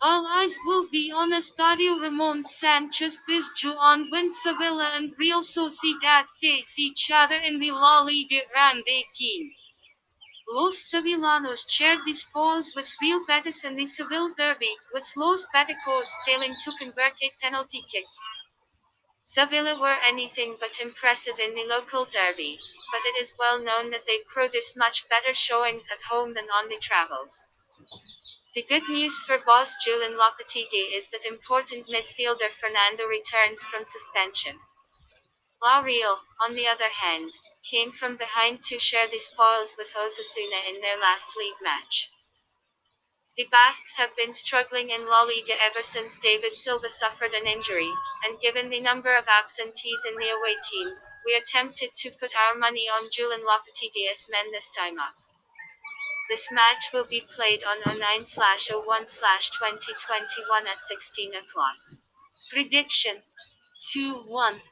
All eyes will be on Estadio Ramon Sanchez Pizjuan when Sevilla and Real Sociedad face each other in the La Liga Round 18. Los Sevillanos shared the spoils with Real Betis in the Seville derby, with Los Beticos failing to convert a penalty kick. Sevilla were anything but impressive in the local derby, but it is well known that they produce much better showings at home than on the travels. The good news for boss Julen Lopetegui is that important midfielder Fernando returns from suspension. La Real, on the other hand, came from behind to share the spoils with Osasuna in their last league match. The Basques have been struggling in La Liga ever since David Silva suffered an injury, and given the number of absentees in the away team, we are tempted to put our money on Julen Lopetegui as men this time up. This match will be played on 09 01 2021 at 16 o'clock. Prediction 2 1